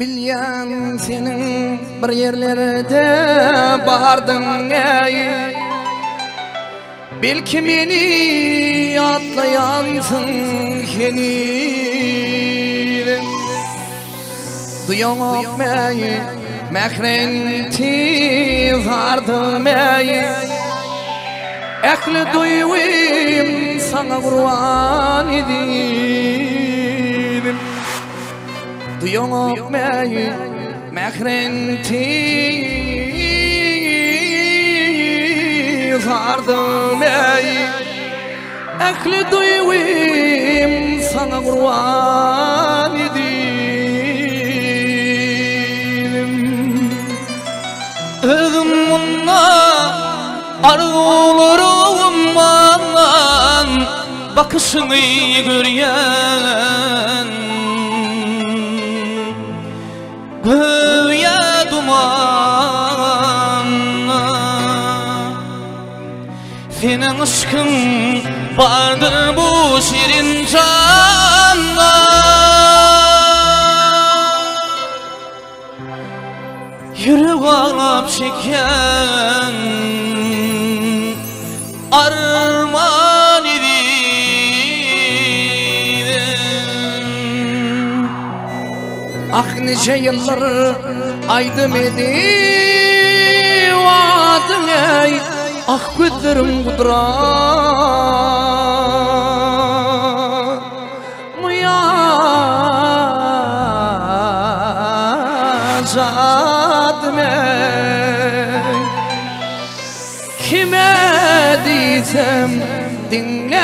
Bilyan senin bir yerlerde bardın ey. Belki meni atlayansın henile Duyanıp meyi mehrenti vardı meyi Ekli duyuyum sana kurban edim Duyanıp meyi mehrenti vardı meyi Ekli duyuyum sana kurban edim Özüm bunna arzularımdan Bakışını göryen Göğe duman. Senin aşkın vardır bu şirin canda Yürü ağlap çeken Arman Ah nice yıllar aydım edi vadın ey Ah gözlerim kudra Müyazadım ey. Kime diysem dinle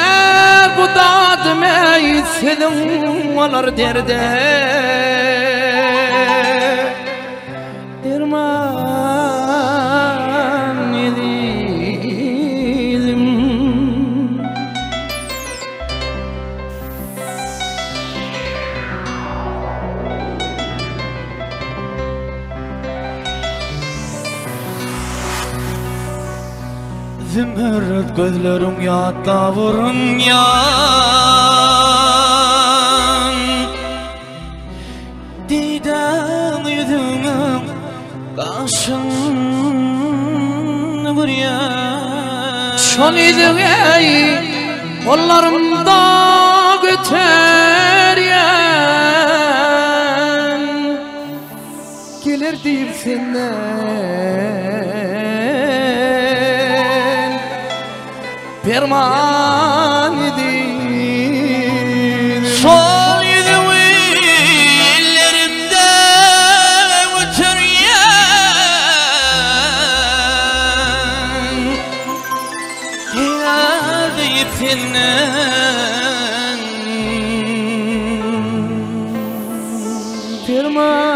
bu dadım ey. Senin olar derde Zümrüt gözlerim yadda vurun yan. Diden yüzümün kaşın buraya Şon idin ey Kollarımda göter yen Gelir deyip senden بيرمان يدين صار يذوي الرمدة وتريا يا ذي الثنان بيرمان